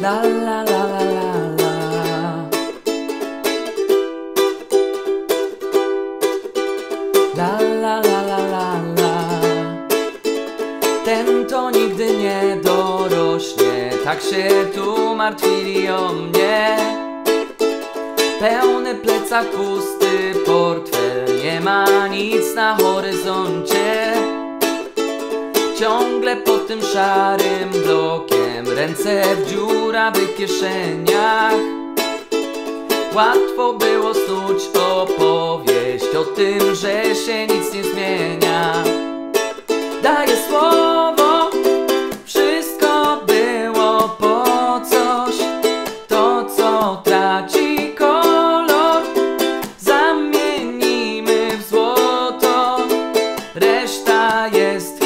La la la la la la. La la la la la la. Ten to nigdy nie dorośnie. Tak się tu martwili o mnie. Pełny plecak, pusty portfel. Nie ma nic na horyzoncie. Ciągle pod tym szarym blokiem Ręce w dziurawych kieszeniach. Łatwo było snuć opowieść O tym, że się nic nie zmienia. Daję słowo Wszystko było po coś. To co traci kolor Zamienimy w złoto. Reszta jest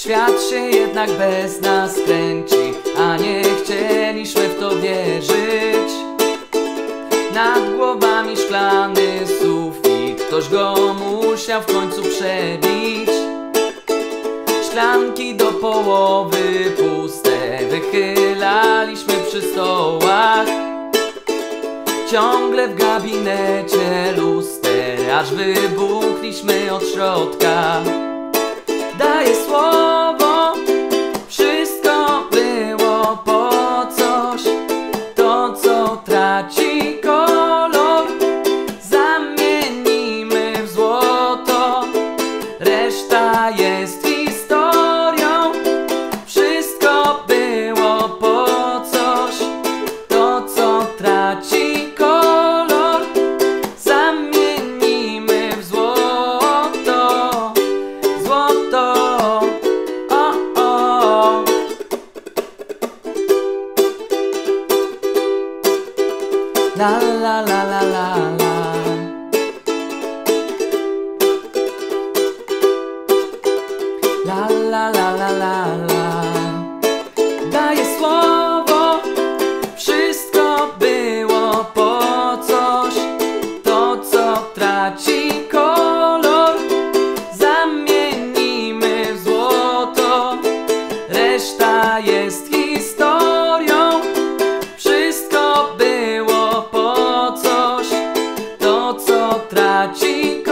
Świat się jednak bez nas kręci A nie chcieliśmy w to wierzyć. Nad głowami szklany sufit Ktoś go musiał w końcu przebić. Szklanki do połowy puste Wychylaliśmy przy stołach. Ciągle w gabinecie luster Aż wybuchliśmy od środka Jest historią. Wszystko było po coś. To co traci kolor Zamienimy w złoto. Złoto o, o. La la la la la la la la la la. Daję słowo, wszystko było po coś. To co traci kolor Zamienimy w złoto. Reszta jest historią. Wszystko było po coś. To co traci kolor